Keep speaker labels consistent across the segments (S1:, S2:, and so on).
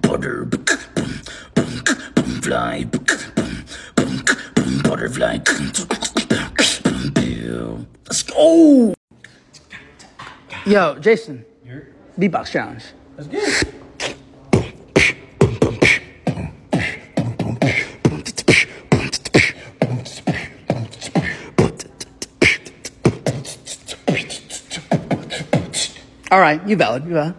S1: Butter. Fly. Butterfly. Let's go. Yo, Jason. Beatbox challenge.
S2: Let's get it.
S1: All right, you valid. You valid.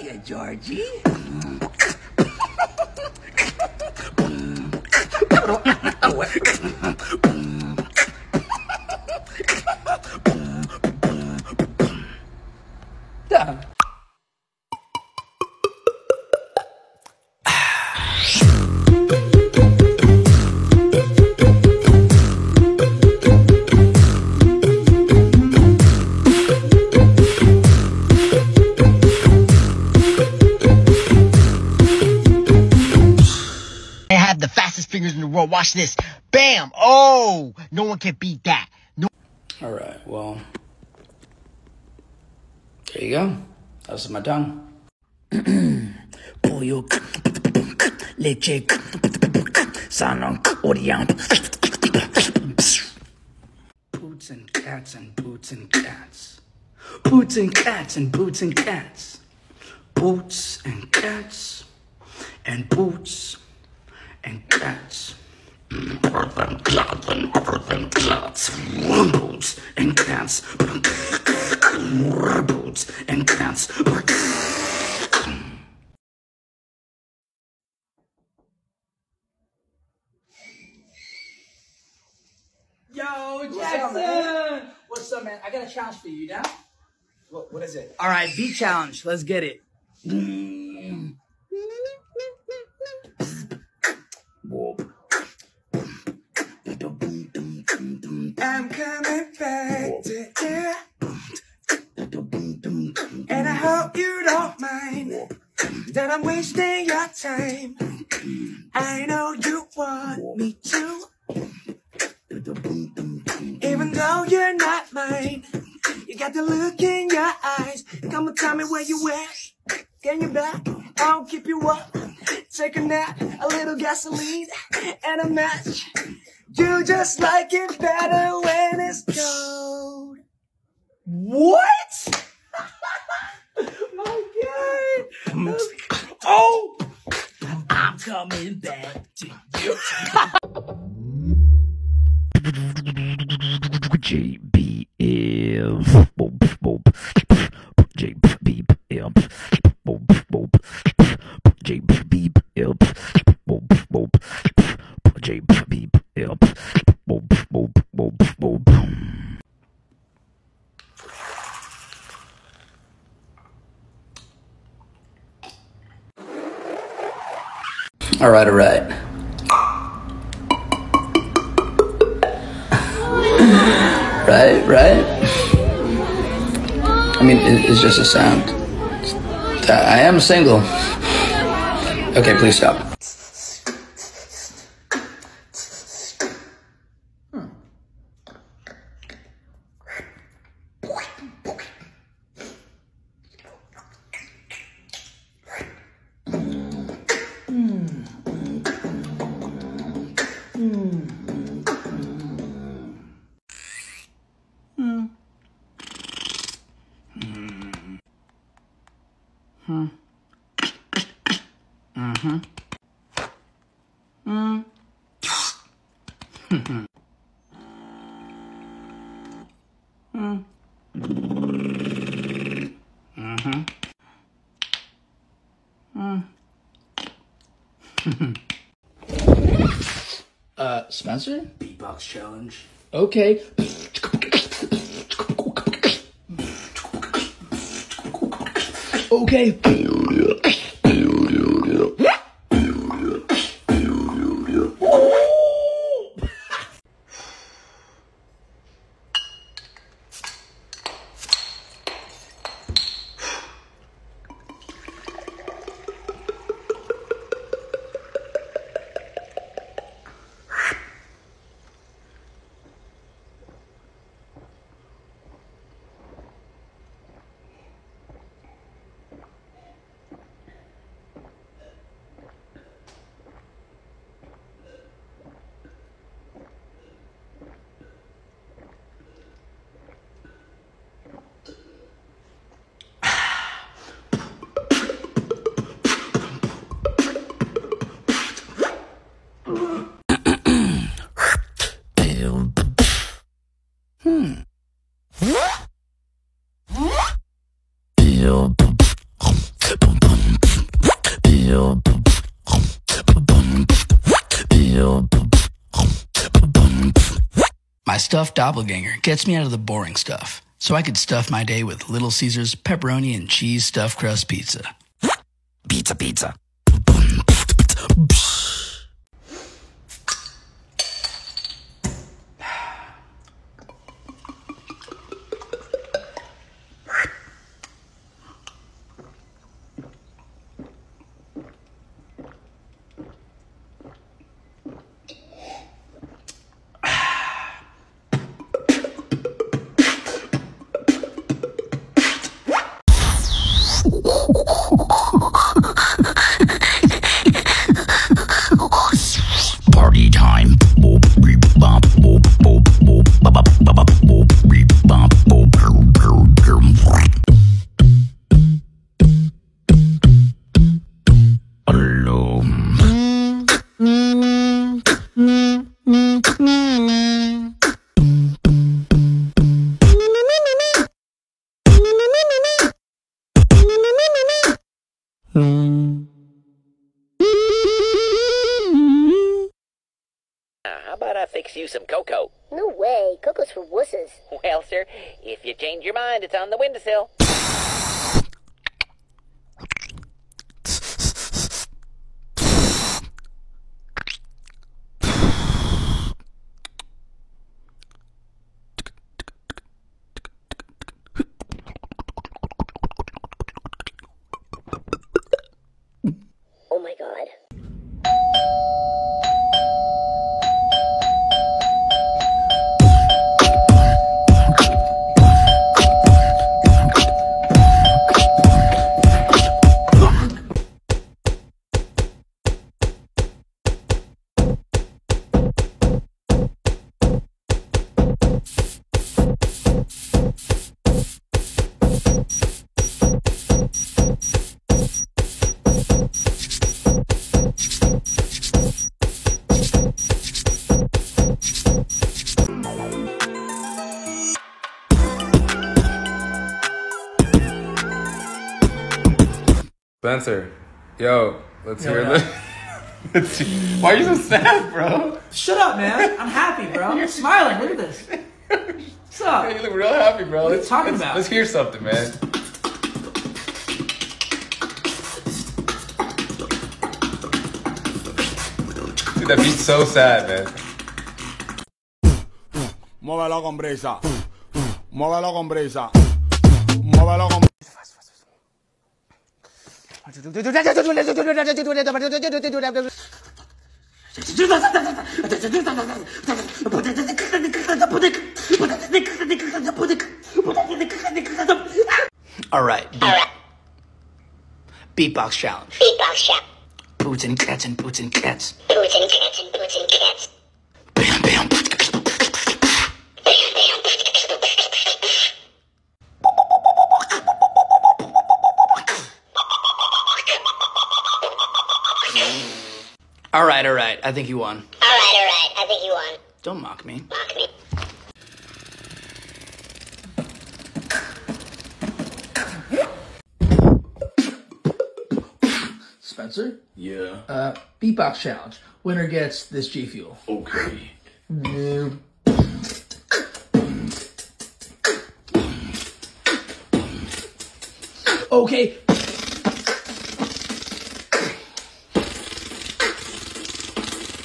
S3: Hiya, Georgie.
S4: Watch this. Bam! Oh! No one can beat that. No
S1: All right. Well, there you go. That was my tongue. Leche. Boots and cats and boots and cats. Boots and cats and boots and cats. Boots and cats and boots and cats. Everything cats and everything cats. Boots and cats. Boots and cats. Yo, Jackson! What's up, man? I got a challenge for you now.
S2: What, what is it?
S1: All right, beat challenge. Let's get it.
S3: That I'm wasting your time. I know you want me to. Even though you're not mine, you got the look in your eyes. Come and tell me where you at. Can you back? I'll keep you up. Take a nap, a little gasoline, and a match. You just like it better when it's cold. What? My God. Oh! I'm coming back to you.
S1: JBF. Boop, boop. JBF. Boop, boop. JBF. All right, all right. right, right. I mean, it's just a sound. I am single. Okay, please stop. Mm-hmm. Mm-hmm. Mm-hmm. Uh, Spencer?
S3: Beatbox challenge.
S1: Okay. Okay. Stuffed doppelganger gets me out of the boring stuff, so I could stuff my day with Little Caesars pepperoni and cheese stuffed crust pizza. Pizza, pizza.
S5: About I fix you some cocoa?
S6: No way. Cocoa's for wusses.
S5: Well, sir, if you change your mind, it's on the windowsill.
S7: Spencer, yo, let's hear this. let's see. Why are you so sad, bro?
S3: Shut up, man. I'm happy, bro. You're smiling. Look at this. What's up?
S7: You look real happy, bro.
S3: What are you
S7: let's,
S3: talking
S7: let's,
S3: about?
S7: Let's hear something, man. Dude, that beat's so sad, man.
S8: Muévelo con brisa. Muévelo con brisa.
S1: All right. Beatbox challenge.
S6: Beatbox shop.
S1: Boots and cats and boots and cats.
S6: Boots and cats and boots and cats.
S1: All right, all right. I think you won.
S6: Alright, alright. I think you won.
S1: Don't mock me.
S6: Mock me.
S1: Spencer? Yeah. Uh, beatbox challenge. Winner gets this G Fuel.
S7: Okay.
S1: Okay.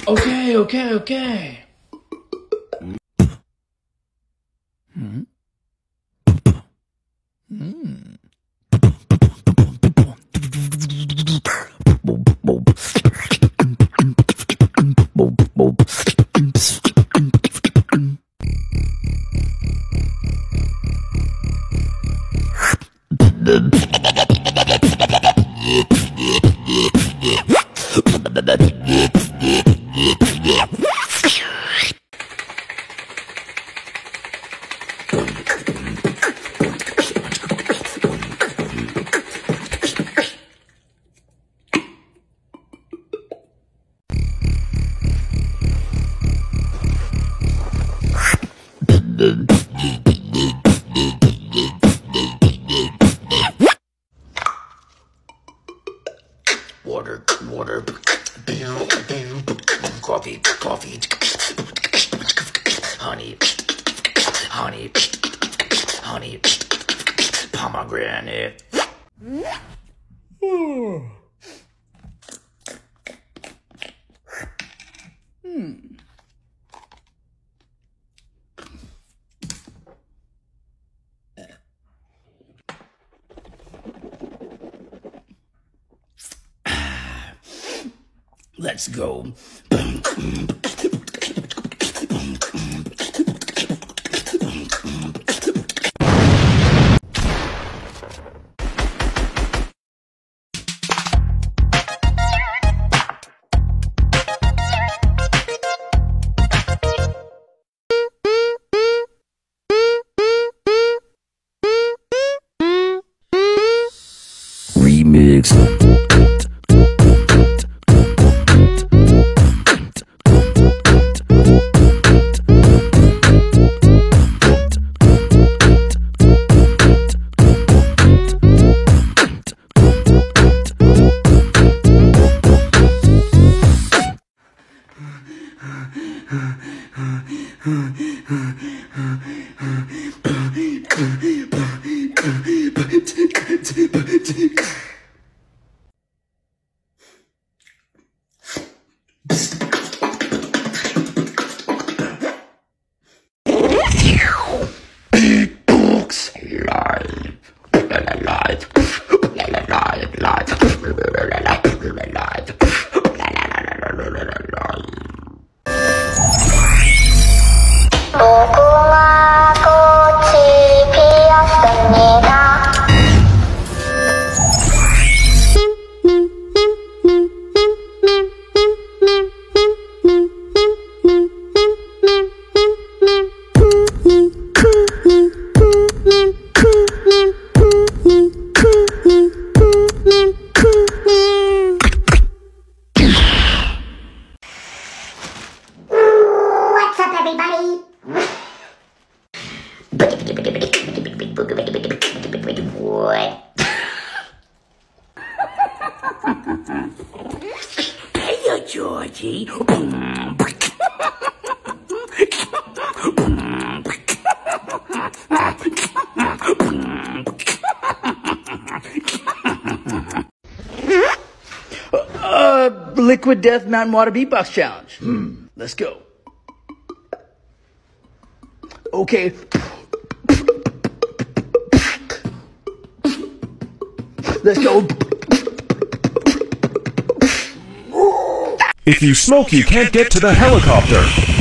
S1: Okay, okay, okay. Let's go. Remix. Hey, Georgie. Uh, Liquid Death Mountain Water Beatbox Challenge. Let's go. Okay. Let's go.
S9: If you smoke, you can't get to the helicopter.